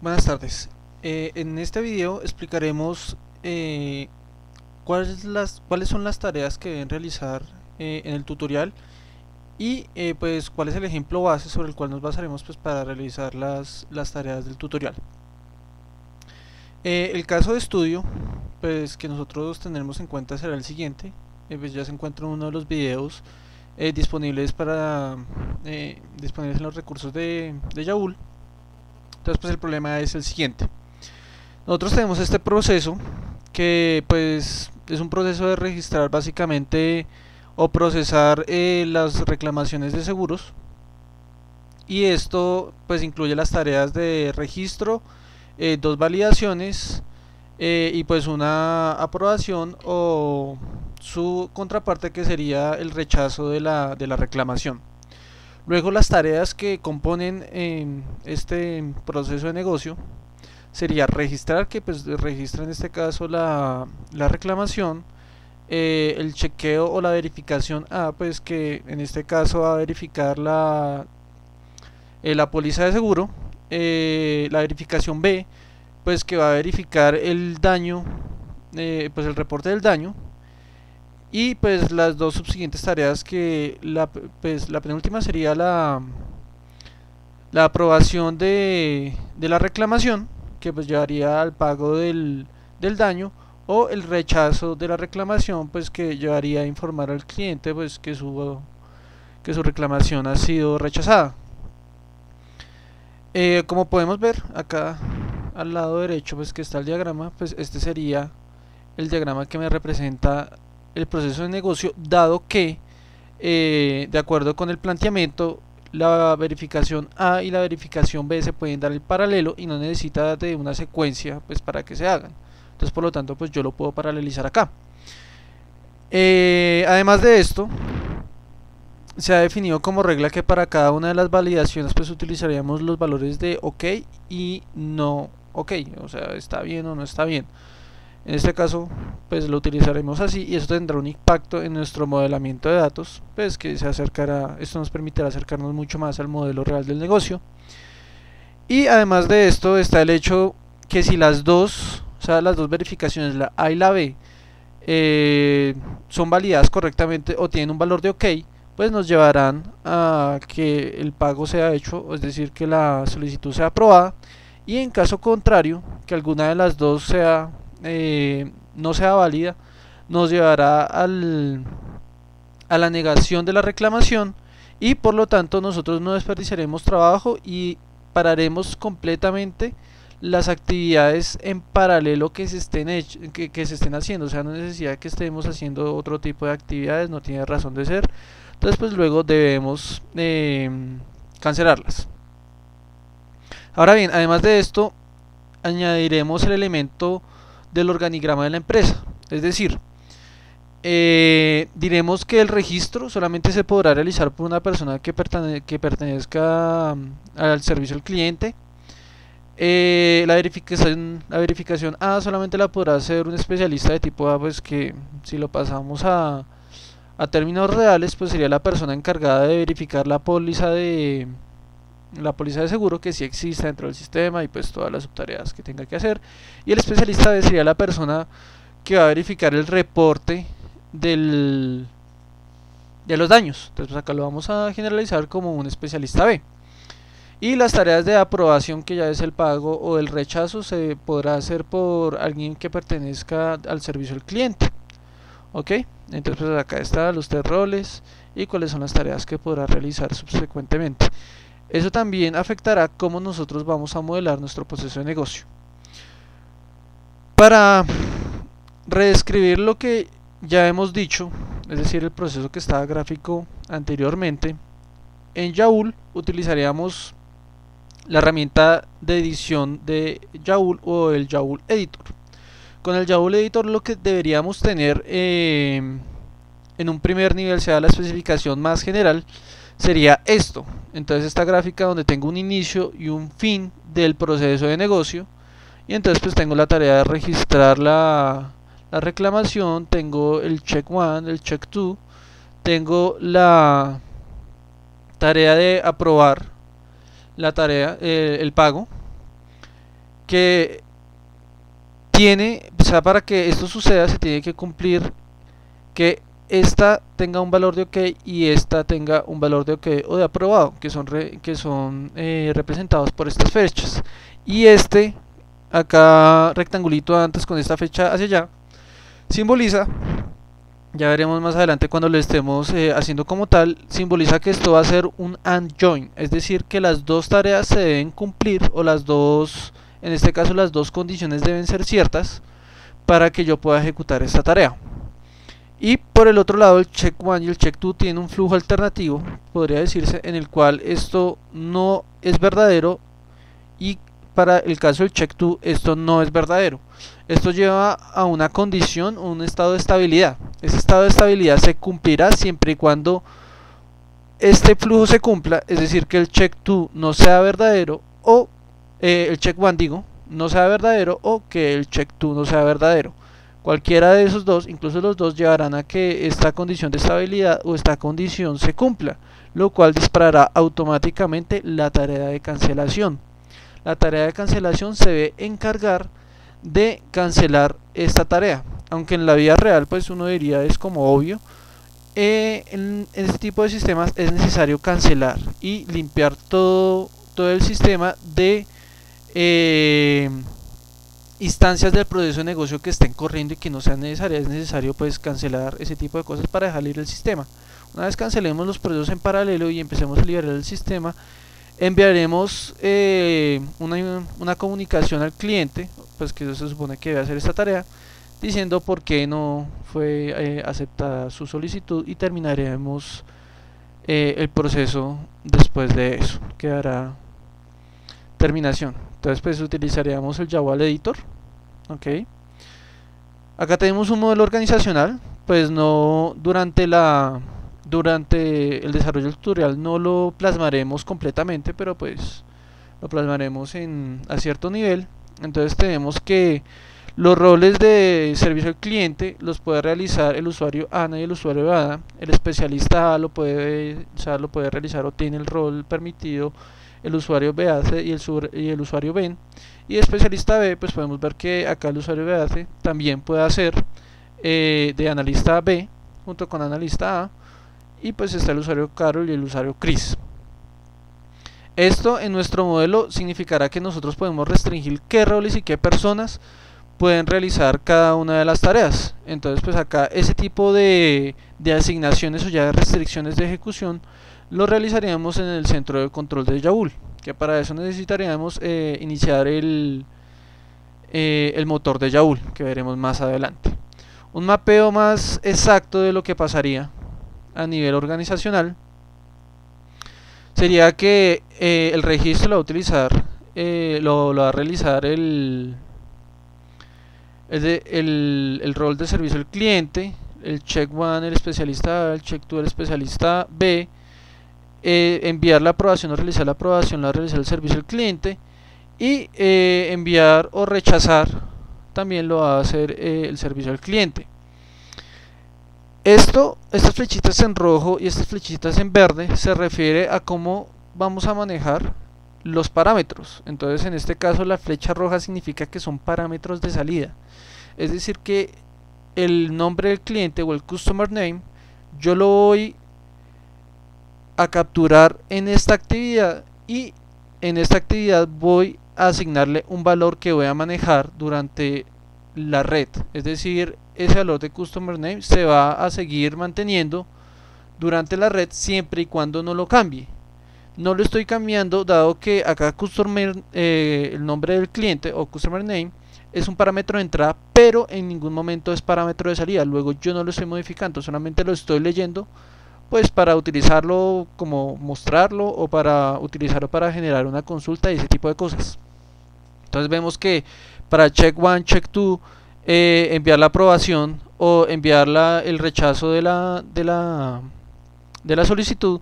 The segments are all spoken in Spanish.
Buenas tardes. Eh, en este video explicaremos eh, cuáles, son las tareas que deben realizar eh, en el tutorial y pues cuál es el ejemplo base sobre el cual nos basaremos pues, para realizar las, las tareas del tutorial. El caso de estudio pues que nosotros tendremos en cuenta será el siguiente. Pues ya se encuentra en uno de los videos disponibles para disponibles en los recursos de, de Yaul. Entonces pues el problema es el siguiente. Nosotros tenemos este proceso que pues es un proceso de registrar básicamente o procesar eh, las reclamaciones de seguros y esto pues incluye las tareas de registro, eh, dos validaciones eh, y pues una aprobación o su contraparte que sería el rechazo de la, de la reclamación. Luego las tareas que componen eh, este proceso de negocio sería registrar, que pues registra en este caso la, la reclamación, eh, el chequeo o la verificación A, pues que en este caso va a verificar la, eh, la póliza de seguro, eh, la verificación B, pues que va a verificar el daño, pues el reporte del daño, y pues las dos subsiguientes tareas que la, pues, la penúltima sería la, la aprobación de, de la reclamación, que pues llevaría al pago del, del daño, o el rechazo de la reclamación, pues que llevaría a informar al cliente pues que su, que su reclamación ha sido rechazada. Eh, como podemos ver acá al lado derecho pues que está el diagrama, pues este sería el diagrama que me representa el proceso de negocio, dado que eh, de acuerdo con el planteamiento la verificación A y la verificación B se pueden dar el paralelo y no necesita de una secuencia pues para que se hagan. Entonces por lo tanto pues yo lo puedo paralelizar acá. Eh, además de esto, se ha definido como regla que para cada una de las validaciones pues utilizaríamos los valores de OK y no OK, o sea, está bien o no está bien. En este caso, pues lo utilizaremos así y eso tendrá un impacto en nuestro modelamiento de datos, pues que se acercará, esto nos permitirá acercarnos mucho más al modelo real del negocio. Y además de esto está el hecho que si las dos, o sea, las dos verificaciones, la A y la B, eh, son validadas correctamente o tienen un valor de OK, pues nos llevarán a que el pago sea hecho, es decir, que la solicitud sea aprobada. Y en caso contrario, que alguna de las dos sea eh, no sea válida, nos llevará al, a la negación de la reclamación y por lo tanto nosotros no desperdiciaremos trabajo y pararemos completamente las actividades en paralelo que se estén que, que, se estén haciendo, o sea, no necesidad que estemos haciendo otro tipo de actividades, no tiene razón de ser. Entonces, pues luego debemos eh, cancelarlas. Ahora bien, además de esto, añadiremos el elemento del organigrama de la empresa. Es decir, eh, diremos que el registro solamente se podrá realizar por una persona que, pertene que pertenezca al servicio al cliente. Eh, la verificación la verificación A solamente la podrá hacer un especialista de tipo A, pues que si lo pasamos a, a términos reales, pues sería la persona encargada de verificar la póliza de la póliza de seguro que sí exista dentro del sistema y pues todas las subtareas que tenga que hacer. Y el especialista B sería la persona que va a verificar el reporte del, de los daños. Entonces pues acá lo vamos a generalizar como un especialista B. Y las tareas de aprobación, que ya es el pago o el rechazo, se podrá hacer por alguien que pertenezca al servicio al cliente. ¿Ok? Entonces pues acá están los tres roles y cuáles son las tareas que podrá realizar subsecuentemente. Eso también afectará cómo nosotros vamos a modelar nuestro proceso de negocio. Para reescribir lo que ya hemos dicho, es decir, el proceso que estaba gráfico anteriormente, en Yaul utilizaríamos la herramienta de edición de Yaul o el Yaul Editor. Con el Yaul Editor lo que deberíamos tener eh, en un primer nivel sea la especificación más general sería esto. Entonces esta gráfica donde tengo un inicio y un fin del proceso de negocio. Y entonces pues tengo la tarea de registrar la, la reclamación, tengo el check 1, el check 2, tengo la tarea de aprobar la tarea, eh, el pago. que tiene, o sea, para que esto suceda se tiene que cumplir que esta tenga un valor de OK y esta tenga un valor de OK o de aprobado, que son, que son eh, representados por estas fechas. Y este, acá rectangulito antes con esta fecha hacia allá, simboliza, ya veremos más adelante cuando lo estemos eh, haciendo como tal, simboliza que esto va a ser un AND join, es decir, que las dos tareas se deben cumplir o las dos, en este caso las dos condiciones deben ser ciertas para que yo pueda ejecutar esta tarea. Y por el otro lado, el check 1 y el check 2 tienen un flujo alternativo, podría decirse, en el cual esto no es verdadero y para el caso del check 2 esto no es verdadero. Esto lleva a una condición, un estado de estabilidad. Ese estado de estabilidad se cumplirá siempre y cuando este flujo se cumpla, es decir, que el check 2 no sea verdadero o eh, el check 1 digo, no sea verdadero o que el check 2 no sea verdadero. Cualquiera de esos dos, incluso los dos, llevarán a que esta condición de estabilidad o esta condición se cumpla, lo cual disparará automáticamente la tarea de cancelación. La tarea de cancelación se debe encargar de cancelar esta tarea, aunque en la vida real pues uno diría es como obvio. Eh, en, este tipo de sistemas es necesario cancelar y limpiar todo, todo el sistema de eh, instancias del proceso de negocio que estén corriendo y que no sean necesarias, es necesario pues cancelar ese tipo de cosas para dejar ir el sistema. Una vez cancelemos los procesos en paralelo y empecemos a liberar el sistema, enviaremos eh, una, una, comunicación al cliente, pues que se supone que debe hacer esta tarea, diciendo por qué no fue eh, aceptada su solicitud y terminaremos eh, el proceso después de eso. Quedará terminación. Entonces pues utilizaríamos el Java Editor. Ok. Acá tenemos un modelo organizacional. Pues no durante la durante el desarrollo del tutorial no lo plasmaremos completamente, pero pues lo plasmaremos en, a cierto nivel. Entonces tenemos que los roles de servicio al cliente los puede realizar el usuario ANA y el usuario ADA. El especialista A lo puede, o lo puede realizar o tiene el rol permitido el usuario B hace y el, usuario ven y especialista B pues podemos ver que acá el usuario B hace también puede hacer eh, de analista B junto con analista A y pues está el usuario Carol y el usuario Chris. Esto en nuestro modelo significará que nosotros podemos restringir qué roles y qué personas pueden realizar cada una de las tareas. Entonces pues acá ese tipo de, de asignaciones o ya de restricciones de ejecución lo realizaríamos en el centro de control de Yaul, que para eso necesitaríamos eh, iniciar el, eh, el motor de Yaul, que veremos más adelante. Un mapeo más exacto de lo que pasaría a nivel organizacional sería que eh, el registro lo va a utilizar, lo, va a realizar el, el, el, rol de servicio al cliente, el check 1 el especialista A, el check 2 el especialista B, eh, enviar la aprobación o realizar la aprobación, la realizar el servicio al cliente y eh, enviar o rechazar también lo va a hacer eh, el servicio al cliente. Esto, estas flechitas en rojo y estas flechitas en verde se refiere a cómo vamos a manejar los parámetros. Entonces en este caso la flecha roja significa que son parámetros de salida. Es decir que el nombre del cliente o el customer name yo lo voy a capturar en esta actividad. Y en esta actividad voy a asignarle un valor que voy a manejar durante la red. Es decir ese valor de customer name se va a seguir manteniendo durante la red siempre y cuando no lo cambie. No lo estoy cambiando dado que acá customer eh, el nombre del cliente o customer name es un parámetro de entrada pero en ningún momento es parámetro de salida. Luego yo no lo estoy modificando solamente lo estoy leyendo pues para utilizarlo como mostrarlo o para utilizarlo para generar una consulta y ese tipo de cosas. Entonces vemos que para check 1 check 2 eh, enviar la aprobación o enviar el rechazo de la, de la de la solicitud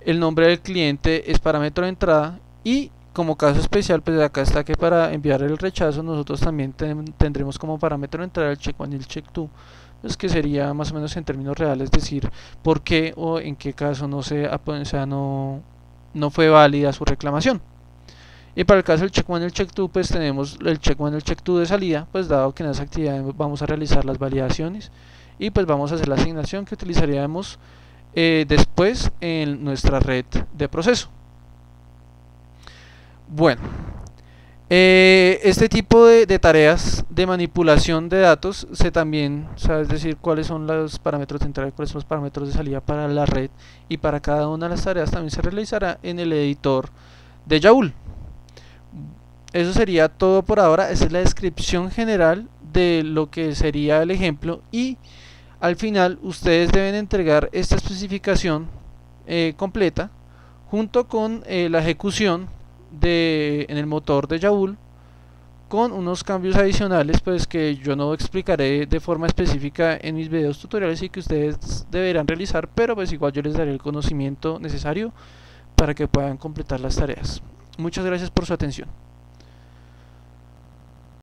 el nombre del cliente es parámetro de entrada y como caso especial pues acá está que para enviar el rechazo nosotros también tendremos como parámetro de entrada el check 1 y el check 2 es que sería más o menos en términos reales decir por qué o en qué caso no se o sea, no, no fue válida su reclamación Y para el caso del check one y el check 2, pues tenemos el check one y el check 2 de salida, pues dado que en esa actividad vamos a realizar las validaciones y pues vamos a hacer la asignación que utilizaríamos eh, después en nuestra red de proceso. Bueno, eh, este tipo de, tareas de manipulación de datos se también, es decir, cuáles son los parámetros de entrada y cuáles son los parámetros de salida para la red y para cada una de las tareas también se realizará en el editor de Yaul. Eso sería todo por ahora, esa es la descripción general de lo que sería el ejemplo y al final ustedes deben entregar esta especificación eh, completa junto con eh, la ejecución de, en el motor de Yaul con unos cambios adicionales pues que yo no explicaré de forma específica en mis videos tutoriales y que ustedes deberán realizar pero pues igual yo les daré el conocimiento necesario para que puedan completar las tareas. Muchas gracias por su atención